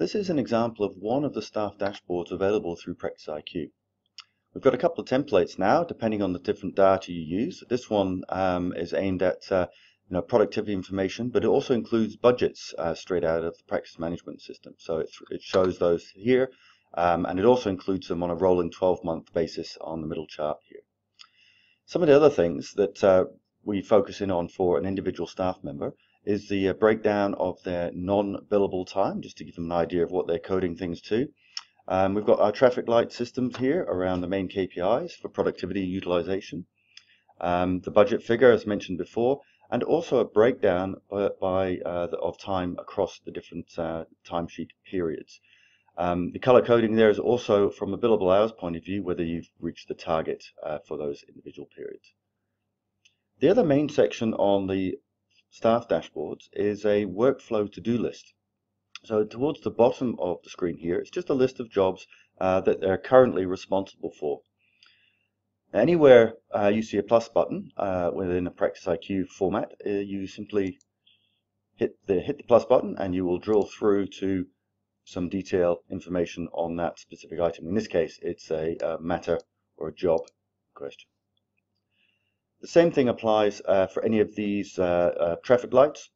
This is an example of one of the staff dashboards available through Practice IQ. We've got a couple of templates now, depending on the different data you use. This one um, is aimed at uh, you know, productivity information, but it also includes budgets uh, straight out of the practice management system. So it, it shows those here, um, and it also includes them on a rolling 12-month basis on the middle chart here. Some of the other things that uh, we focus in on for an individual staff member is the uh, breakdown of their non-billable time, just to give them an idea of what they're coding things to. Um, we've got our traffic light systems here around the main KPIs for productivity utilization. Um, the budget figure, as mentioned before, and also a breakdown by, by uh, the, of time across the different uh, timesheet periods. Um, the color coding there is also from a billable hours point of view, whether you've reached the target uh, for those individual periods. The other main section on the staff dashboards is a workflow to-do list. So towards the bottom of the screen here, it's just a list of jobs uh, that they're currently responsible for. Anywhere uh, you see a plus button uh, within a Practice IQ format, uh, you simply hit the hit the plus button and you will drill through to some detailed information on that specific item. In this case, it's a, a matter or a job question. The same thing applies uh, for any of these uh, uh, traffic lights.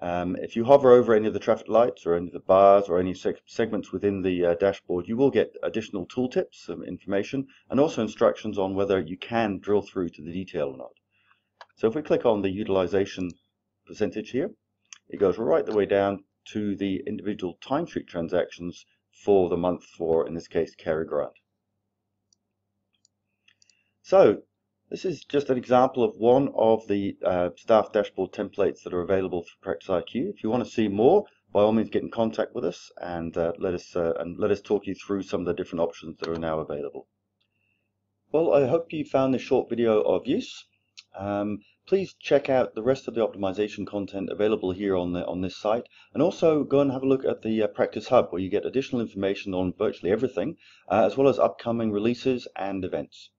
Um, if you hover over any of the traffic lights or any of the bars or any seg segments within the uh, dashboard, you will get additional tooltips, some information, and also instructions on whether you can drill through to the detail or not. So if we click on the utilization percentage here, it goes right the way down to the individual timesheet transactions for the month for, in this case, Cary Grant. So this is just an example of one of the uh, staff dashboard templates that are available through Practice IQ. If you want to see more, by all means get in contact with us and uh, let us uh, and let us talk you through some of the different options that are now available. Well, I hope you found this short video of use. Um, please check out the rest of the optimization content available here on the, on this site, and also go and have a look at the uh, Practice Hub, where you get additional information on virtually everything, uh, as well as upcoming releases and events.